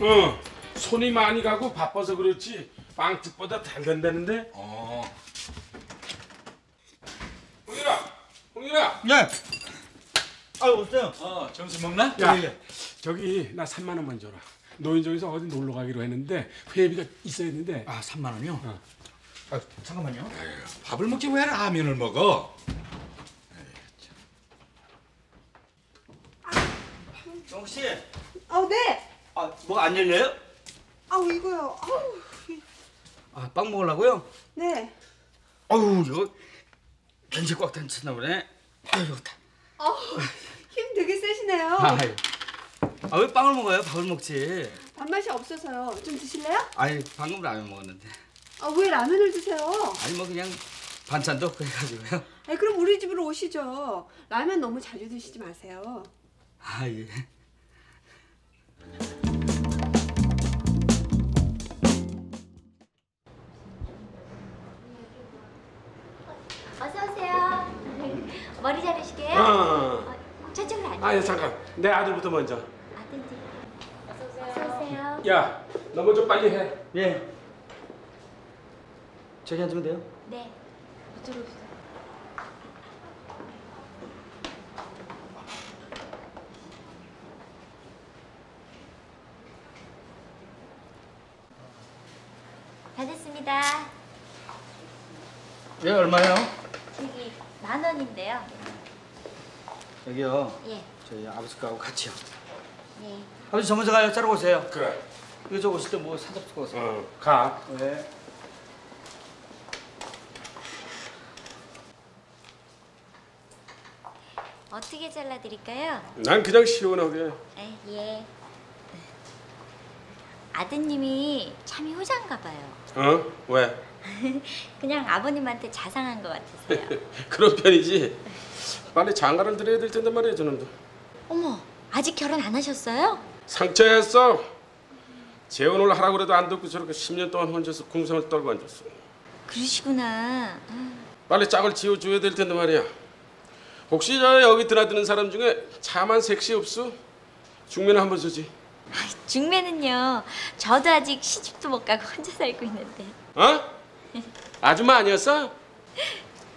어 손이 많이 가고 바빠서 그렇지 빵집보다 잘 된다는데 어. 홍일아 홍일아 예. 아 없어요. 어, 점심 먹나? 야 예, 예. 저기 나 3만 원만 줘라 노인정에서 어디 놀러 가기로 했는데 회비가 있어야 했는데 아 3만 원이요? 어. 아 잠깐만요. 밥을 먹지 왜 라면을 먹어? 정 씨. 아, 네. 아 뭐가 안 열려요? 아우 이거요. 아우. 아 빵 먹으려고요? 네. 아우 이거 괜히 꽉 닫혔나 보네. 아유 좋다. 아우 힘 되게 세시네요. 아유. 아 왜 빵을 먹어요? 밥을 먹지. 밥맛이 없어서요. 좀 드실래요? 아니 방금 라면 먹었는데. 아 왜 라면을 드세요? 아니 뭐 그냥 반찬도 없고 해가지고요. 아 그럼 우리 집으로 오시죠. 라면 너무 자주 드시지 마세요. 아 예. 머리 자르시게요? 어. 어, 저쪽으로 앉으세요. 아니 잠깐 내 아들부터 먼저 아든지. 어서 오세요. 야 너 먼저 빨리 해 예. 저기 앉으면 돼요? 네. 이쪽으로 오세요. 다 됐습니다. 예 얼마요? 만 원인데요. 여기요. 예. 저희 아버지 거하고 같이요. 예. 아버지 저 먼저 가요. 자르고 오세요. 그래 이거 저 오실 때 뭐 사잡수고 오세요. 어 가 네. 어떻게 잘라드릴까요? 난 그냥 시원하게 에, 예. 아드님이 참이 효자인가 봐요. 어? 왜? 그냥 아버님한테 자상한 것 같으세요. 그런 편이지 빨리 장가를 드려야 될 텐데 말이야 저놈도 어머, 아직 결혼 안 하셨어요? 상처했어 재혼을 하라고 그래도 안 듣고 저렇게 10년 동안 혼자서 궁성을 떨고 앉았어 그러시구나. 아, 빨리 짝을 지어줘야 될 텐데 말이야 혹시 저 여기 드나드는 사람 중에 차만 섹시 없어? 중매는 한번 주지 중매는요. 저도 아직 시집도 못 가고 혼자 살고 있는데. 어? 아줌마 아니었어?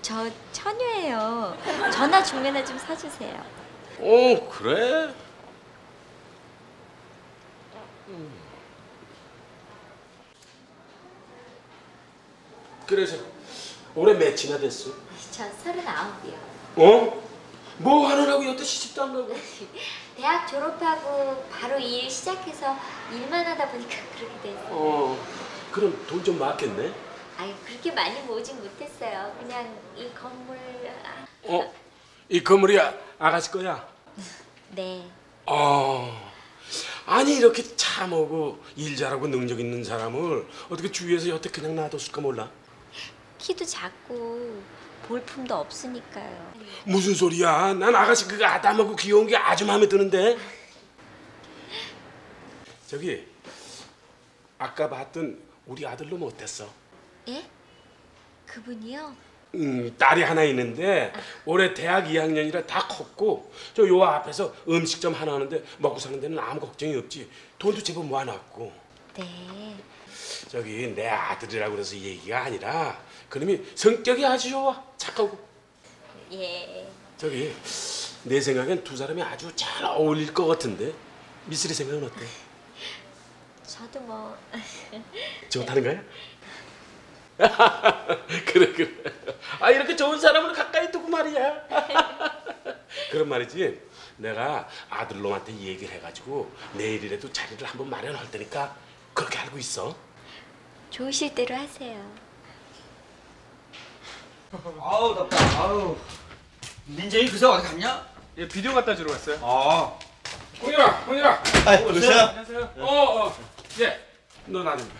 저 처녀예요. 전화 중매나 좀 사주세요. 어 그래? 그래서 올해 몇이나 됐어? 저 서른아홉이요. 어? 뭐 하느라고 여태 시집도 안 가고 대학 졸업하고 바로 일 시작해서 일만 하다 보니까 그렇게 됐어요. 어 그럼 돈 좀 많겠네? 아유 그렇게 많이 모으진 못했어요. 그냥 이 건물 아, 어? 이 건물이 아, 아가씨 거야? 네. 어 아니 이렇게 참하고 일 잘하고 능력 있는 사람을 어떻게 주위에서 여태 그냥 놔뒀을까 몰라 키도 작고 볼품도 없으니까요. 무슨 소리야 난 아가씨 그거 아담하고 귀여운 게 아주 마음에 드는데 저기 아까 봤던 우리 아들 놈 어땠어? 예? 그분이요? 음, 딸이 하나 있는데 올해 대학 2학년이라 다 컸고 저 요 앞에서 음식점 하나 하는데 먹고 사는 데는 아무 걱정이 없지 돈도 제법 모아놨고 네. 저기 내 아들이라고 그래서 얘기가 아니라 그놈이 성격이 아주 좋아 착하고 예. 저기 내 생각엔 두 사람이 아주 잘 어울릴 것 같은데 미스리 생각은 어때? 저도 뭐 좋다는 거야? 그래 그래 아 이렇게 좋은 사람을 가까이 두고 말이야 그런 말이지 내가 아들놈한테 얘기를 해가지고 내일이라도 자리를 한번 마련할 테니까 그렇게 알고 있어 좋으실 대로 하세요. 아우 덥다. 아우. 민재이 그새 어디 갔냐? 예, 비디오 갖다 주러 왔어요. 아. 홍일아 홍일아 아, 여보세요? 안녕하세요. 어 어 예 너 나좀 봐.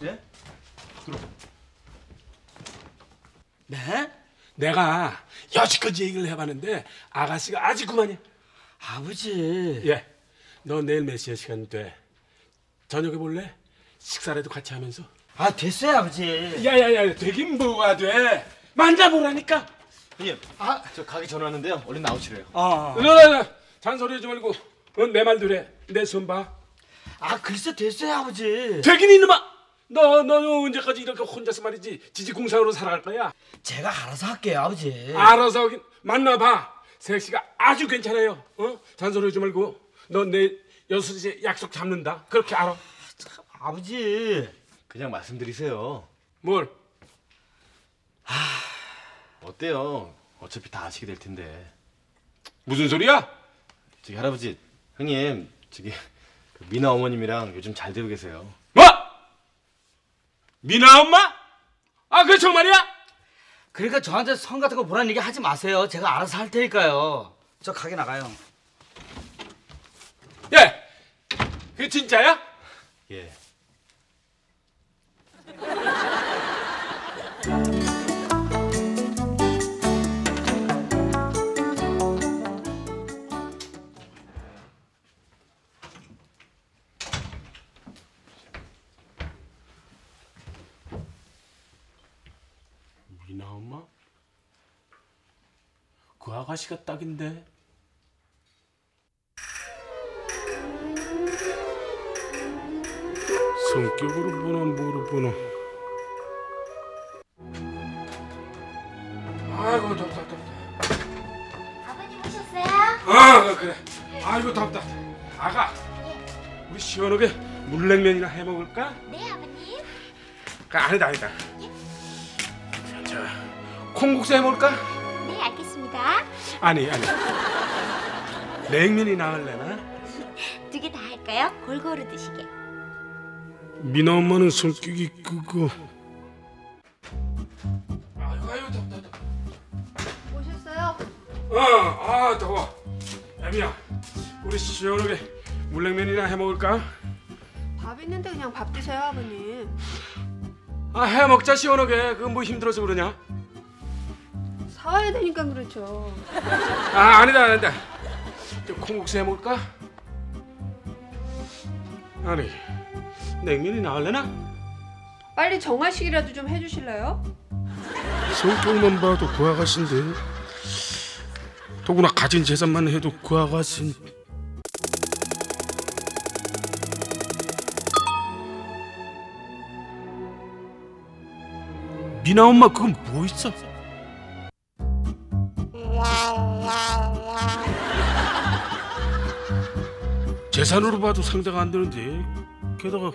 네? 네? 내가 여지껏 얘기를 해봤는데 아가씨가 아직 그만이야 아버지. 예. 너 내일 몇 시에 시간 돼? 저녁에 볼래? 식사라도 같이 하면서. 아 됐어요 아버지. 야야야, 되긴 뭐가 돼? 만져보라니까. 형님, 아, 저 가기 전에 왔는데요. 얼른 나오시래요. 아. 너너 잔소리 하지 말고 어, 내 말대로 해. 내 손 봐. 아 글쎄 됐어요 아버지. 되긴 이놈아. 너, 너, 너 언제까지 이렇게 혼자서 말이지 지지공상으로 살아갈 거야? 제가 알아서 할게요 아버지. 알아서 하긴 만나봐. 색시가 아주 괜찮아요. 어? 잔소리 하지 말고 너 내 여섯 시에 약속 잡는다. 그렇게 알아. 아버지. 그냥 말씀드리세요. 뭘? 어때요? 어차피 다 아시게 될 텐데. 무슨 소리야? 저기 할아버지, 형님, 저기 그 미나 어머님이랑 요즘 잘 되고 계세요. 뭐? 미나 엄마? 아, 그 정말이야? 그러니까 저한테 성 같은 거 보라는 얘기 하지 마세요. 제가 알아서 할 테니까요. 저 가게 나가요. 예. 그 진짜야? 예. 미나 엄마? 그 아가씨가 딱인데. 성격으로 보나 뭐로 보나. 아이고 덥다 덥다. 아버님 오셨어요? 아 그래. 아이고 덥다. 아가. 우리 시원하게 물냉면이나 해 먹을까? 네 아버님. 그 아니다 아니다. 자, 콩국수 해 먹을까? 네 알겠습니다. 아니 아니. 냉면이 나을래나? 두 개 다 할까요? 골고루 드시게. 미나 엄마는 성격이 그거. 아이고 아이고 덥다 덥다. 오셨어요? 어, 아 더워. 애미야, 우리 시원하게 물냉면이나 해 먹을까? 밥 있는데 그냥 밥 드세요 아버님. 아 해 먹자 시원하게. 그뭐 힘들어서 그러냐? 사와야 되니까 그렇죠. 아 아니다 아니다. 저 콩국수 해 먹을까? 아니 냉면이 나을래나? 빨리 정화식이라도 좀 해주실래요? 성격만 봐도 그 아가씨인데 더구나 가진 재산만 해도 그 아가씨 미나 엄마 그건 뭐 있어? 재산으로 봐도 상대가 안 되는데 게다가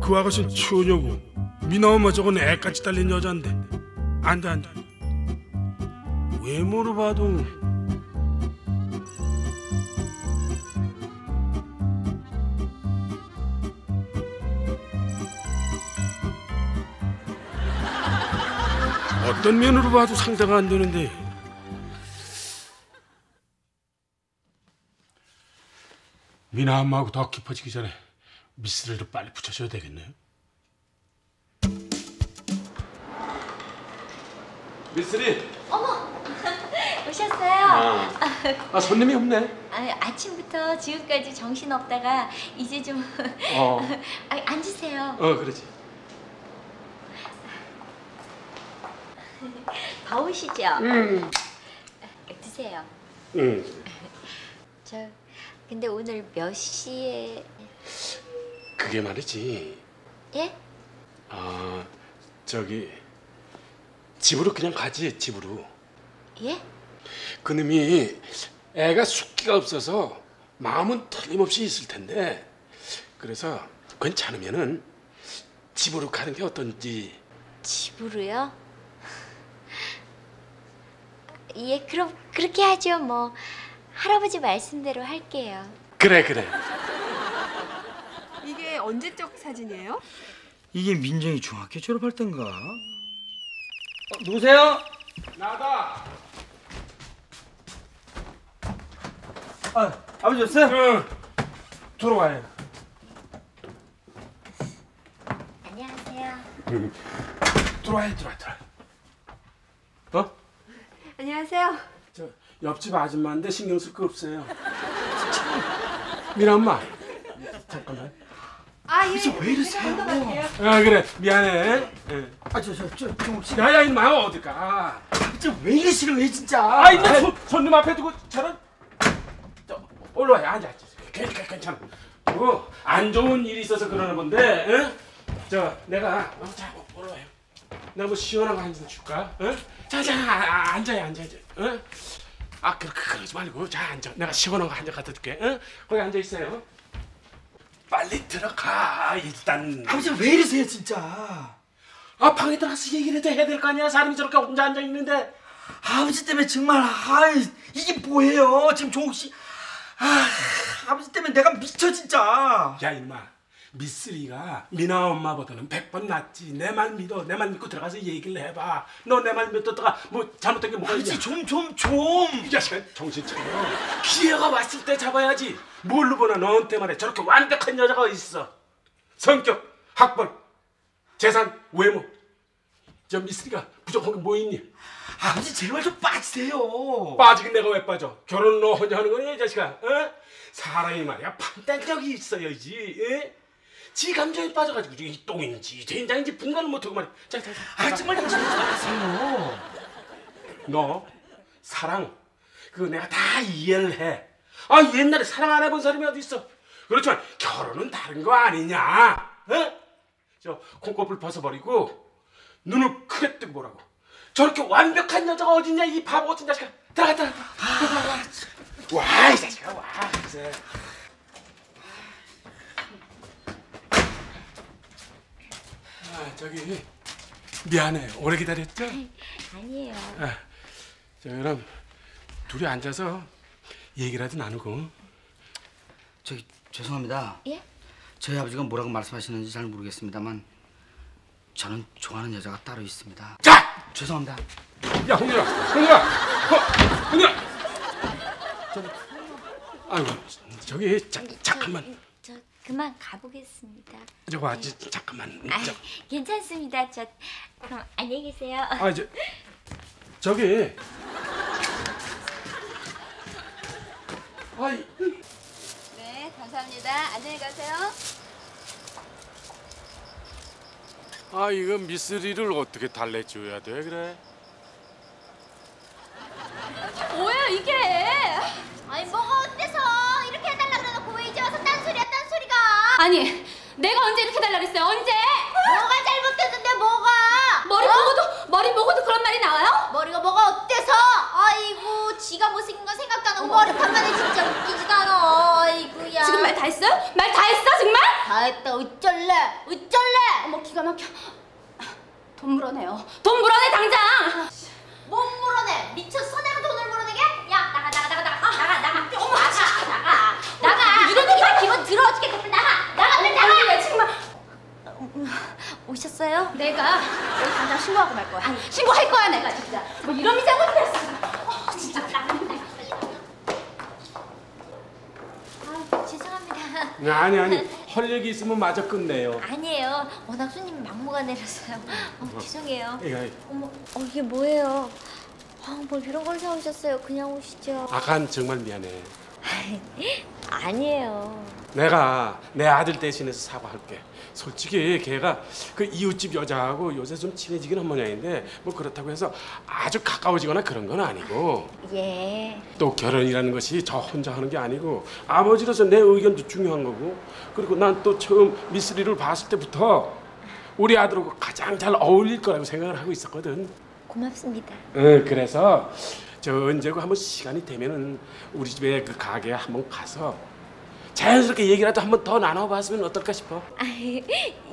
그 아가씨는 처녀고. 미나 엄마 저건 애까지 딸린 여자인데. 안돼 안돼 외모로 봐도 어떤 면으로 봐도 상대가 안 되는데 미나 엄마하고 더 깊어지기 전에 미스를 좀 빨리 붙여줘야 되겠네요. 미스리. 오셨어요? 아, 아 손님이 없네. 아, 아침부터 지금까지 정신 없다가 이제 좀 어, 아, 앉으세요. 어 그러지. 더우시죠? 음, 드세요. 음. 저 근데 오늘 몇 시에 그게 말이지. 예? 아, 저기 집으로 그냥 가지 집으로. 예? 그놈이 애가 숙기가 없어서 마음은 틀림없이 있을 텐데 그래서 괜찮으면은 집으로 가는 게 어떤지. 집으로요? 예, 그럼 그렇게 하죠. 뭐 할아버지 말씀대로 할게요. 그래 그래. 이게 언제적 사진이에요? 이게 민정이 중학교 졸업할 땐가? 어, 누구세요? 나다. 아, 아버지 오셨어요? 응. 들어와요. 안녕하세요. 들어와요 들어와 들어와. 어? 안녕하세요. 저 옆집 아줌마인데 신경 쓸 거 없어요. 미나 엄마 잠깐만. 아 예. 진짜 왜 이러세요? 아 그래 미안해. 예. 아 저 저 저 정욱 씨. 야야 이놈아 어딜까? 진짜 왜 이러시는 거예요 진짜? 아 이놈 손, 손님 앞에 두고 저런 저 올라와요 앉아 앉아. 괜찮아 괜찮아. 그리고 안 좋은 일이 있어서 그러는 건데, 응? 저 내가 어, 자 올라와요. 내가 뭐 시원한 거 한 잔 줄까? 응? 자 자 아, 앉아요 앉아 앉아. 응? 아 그렇게 그러지 말고 자 앉아. 내가 시원한 거 한 잔 갖다 줄게. 응? 거기 앉아 있어요. 빨리 들어가 일단. 아버지 왜 이러세요 진짜? 아 방에 들어가서 얘기를 해야 될 거 아니야 사람이 저렇게 혼자 앉아 있는데. 아버지 때문에 정말 아 이게 뭐예요 지금 종욱 씨. 아 아버지 때문에 내가 미쳐 진짜. 야 임마 미쓰리가 미나 엄마보다는 백 번 낫지 내 말 믿어 내 말 믿고 들어가서 얘기를 해봐 너 내 말 믿었다가 뭐 잘못된 게 뭐가 있냐 아버지 좀좀 좀. 이 자식아 정신 차려 기회가 왔을 때 잡아야지 뭘로 보나 너한테 말해 저렇게 완벽한 여자가 있어 성격 학벌 재산 외모 저 미쓰리가 부족한 게 뭐 있니 아버지 제발 좀 빠지세요. 빠지긴 내가 왜 빠져 결혼은 너 혼자 하는 거니 이 자식아 어? 사람이 말이야 판단력이 있어야지 예? 지 감정에 빠져가지고 이 똥인지 된장인지 분간을 못하고 말이야 자, 자, 자, 아 정말 당신 하지 마세요. 너 사랑 그거 내가 다 이해를 해. 아 옛날에 사랑 안 해본 사람이 어디 있어? 그렇지만 결혼은 다른 거 아니냐? 어? 저 콩kop을 벗어버리고 눈을 크게 뜨고 보라고. 저렇게 완벽한 여자가 어딨냐 이 바보 같은 자식아. 들어가 들어가. 와이 자식아 와. 이제. 아 저기 미안해 오래 기다렸죠? 아니에요. 아, 자 그럼 둘이 앉아서 얘기라도 나누고 저기 죄송합니다. 예? 저희 아버지가 뭐라고 말씀하시는지 잘 모르겠습니다만 저는 좋아하는 여자가 따로 있습니다. 자! 죄송합니다. 야 홍준아 홍준아 어, 홍준아 저기 아이고 저기 자, 잠깐만 저 그만 가보겠습니다. 저거 아지 잠깐만 아, 저, 괜찮습니다. 저 그럼 안녕히 계세요. 아 저, 저기 아이 네 감사합니다. 안녕히 가세요. 아 이거 미쓰리를 어떻게 달래줘야 돼 그래? 뭐야 이게? 아니 뭐가 어때서 이렇게 해달라 왜 이제 와서 딴소리야 딴소리가? 아니 내가 언제 이렇게 달라 그랬어요? 언제? 뭐가 잘못됐는데 뭐가? 머리 어? 보고도 머리 보고도 그런 말이 나와요? 머리가 뭐가 어때서? 아이고 지가 못생긴 건 생각도 안 하고 머리판만에 진짜 웃기지도 않아. 아이고야. 지금 말 다 했어요? 말 다 했어 정말? 다 했다 어쩔래? 어쩔래? 어머 기가 막혀. 돈 물어내요. 돈 물어내 당장. 못 물어내. 미쳤어 내가 돈을 물어내게? 야 나가 나가 나가 나가 나가 나가 어머 나가 나가 나가 이런 얘기만 기분 더러워 죽겠다 나가 나가 빨리 나가 왜 정말 오셨어요? 내가 여기 당장 신고하고 말 거야. 신고할 거야 내가 진짜. 뭐 이런 미 잘못했어. 어, 진짜 나가. 아 죄송합니다 아니 아니. 할 얘기 있으면 마저 끝내요. 아니에요. 워낙 손님이 막무가 내려서요. 어, 죄송해요. 이거 어머 어, 이게 뭐예요? 아, 뭘 이런 걸 사오셨어요? 그냥 오시죠. 아간 정말 미안해. 아니에요. 내가 내 아들 대신해서 사과할게. 솔직히 걔가 그 이웃집 여자하고 요새 좀 친해지긴 한 모양인데 뭐 그렇다고 해서 아주 가까워지거나 그런 건 아니고. 예. 또 결혼이라는 것이 저 혼자 하는 게 아니고 아버지로서 내 의견도 중요한 거고. 그리고 난 또 처음 미쓰리를 봤을 때부터 우리 아들하고 가장 잘 어울릴 거라고 생각을 하고 있었거든. 고맙습니다. 응, 그래서 저 언제고 한번 시간이 되면은 우리 집에 그 가게에 한번 가서 자연스럽게 얘기라도 한번 더 나눠봤으면 어떨까 싶어. 아,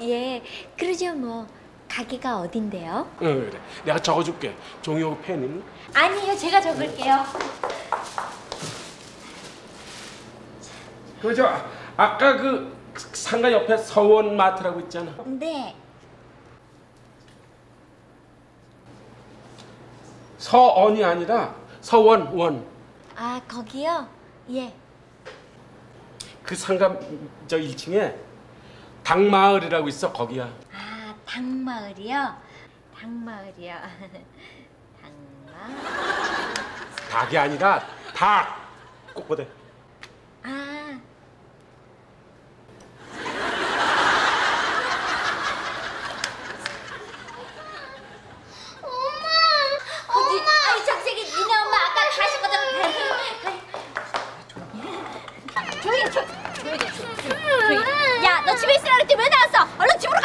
예 그러죠 뭐 가게가 어딘데요? 응, 그래. 내가 적어줄게. 종이하고 펜은. 아니에요 제가 적을게요 그죠? 아까 그 상가 옆에 서원 마트라고 있잖아. 네 서언이 아니라 서원 원. 아 거기요? 예 그 상가 저 1층에 닭마을이라고 있어. 거기야. 아, 닭마을이요? 닭마을이요. 닭마을. 닭이 아니라 닭. 꼭 보대. 야, 너 집에 있으라 그랬더니 왜 나왔어? 얼른 집으로